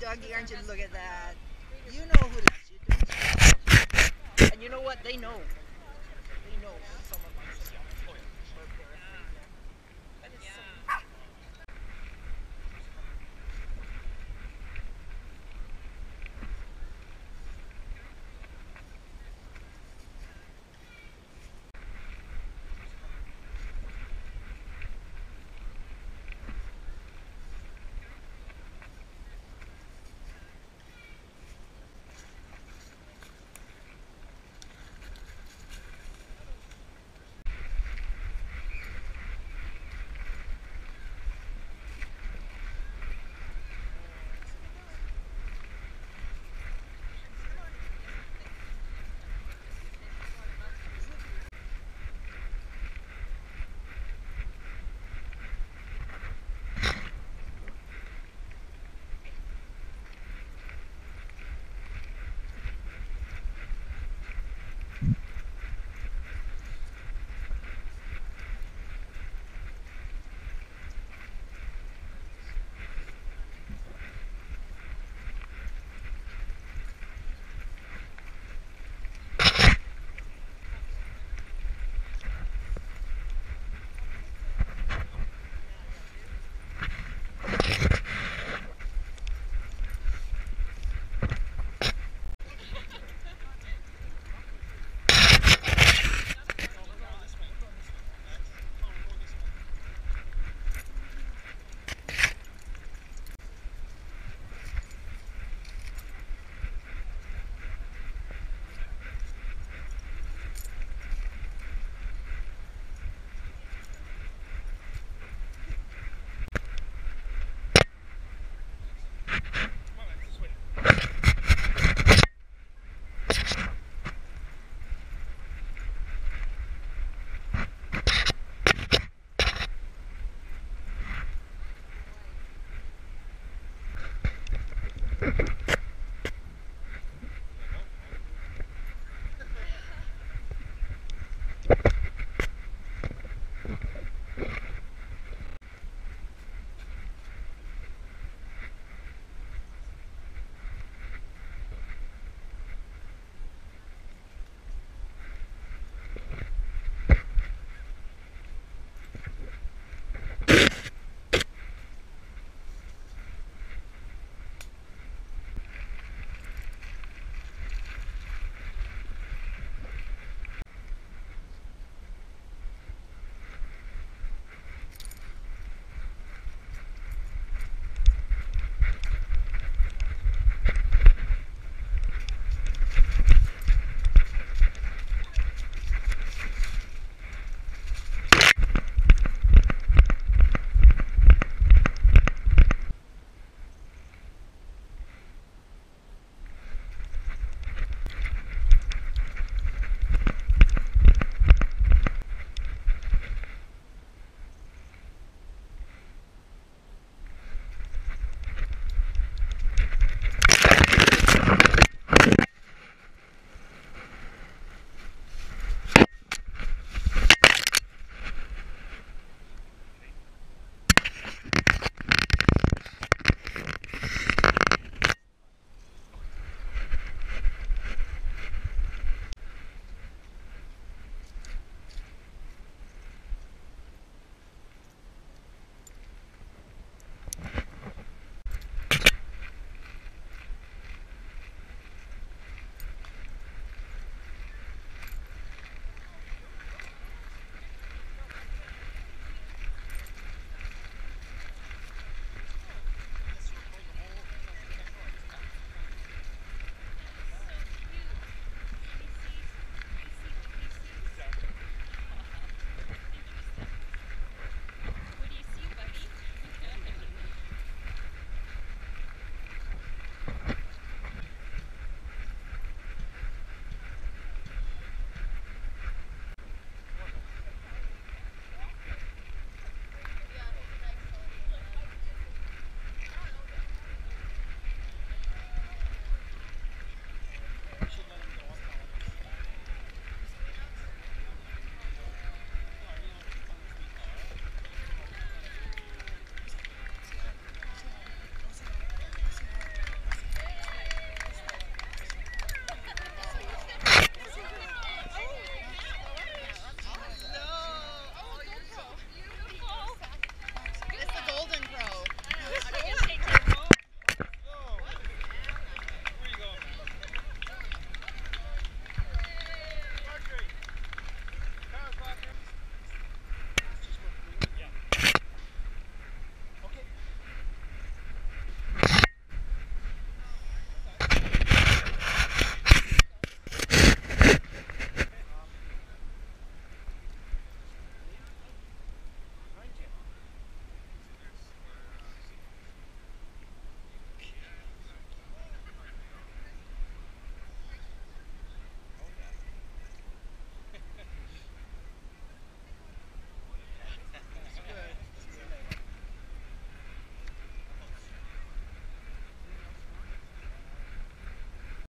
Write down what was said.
doggy, aren't you? Look at that. You know who loves you, don't you? And you know what? They know.